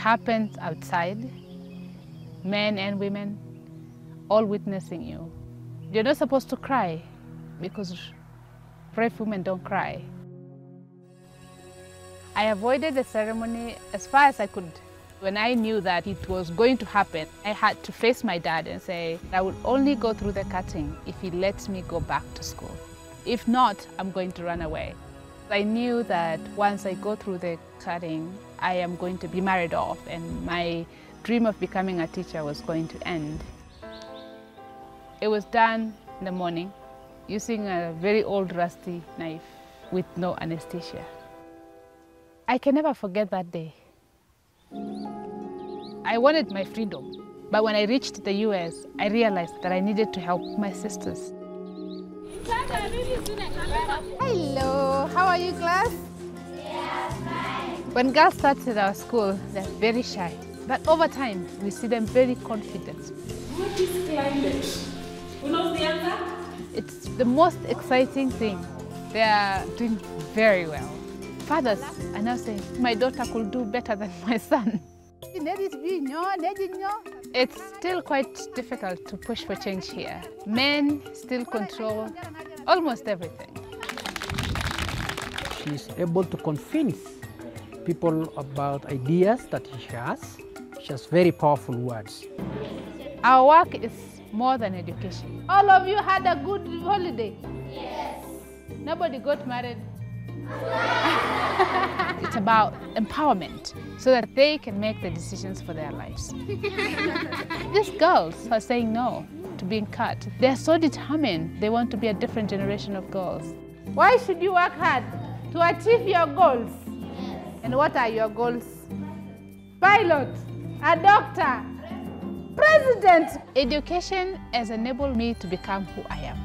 happens outside, men and women, all witnessing you. You're not supposed to cry because brave women don't cry. I avoided the ceremony as far as I could. When I knew that it was going to happen, I had to face my dad and say, I will only go through the cutting if he lets me go back to school. If not, I'm going to run away. I knew that once I go through the cutting, I am going to be married off and my dream of becoming a teacher was going to end. It was done in the morning using a very old rusty knife with no anesthesia. I can never forget that day. I wanted my freedom, but when I reached the US, I realized that I needed to help my sisters. Hello, how are you, class? When girls start at our school, they're very shy. But over time, we see them very confident. What is climate? Who knows the answer? It's the most exciting thing. They are doing very well. Fathers are now saying, my daughter could do better than my son. It's still quite difficult to push for change here. Men still control almost everything. She's able to convince people about ideas that she has. She has very powerful words. Our work is more than education. All of you had a good holiday? Yes. Nobody got married? it's about empowerment so that they can make the decisions for their lives. These girls are saying no to being cut. They're so determined. They want to be a different generation of girls. Why should you work hard? To achieve your goals. Yes. And what are your goals? Pilot, a doctor, president. Education has enabled me to become who I am.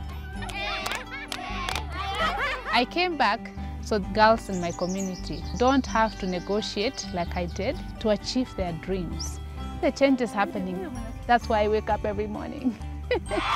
I came back so girls in my community don't have to negotiate like I did to achieve their dreams. The change is happening. That's why I wake up every morning. Ha ha ha!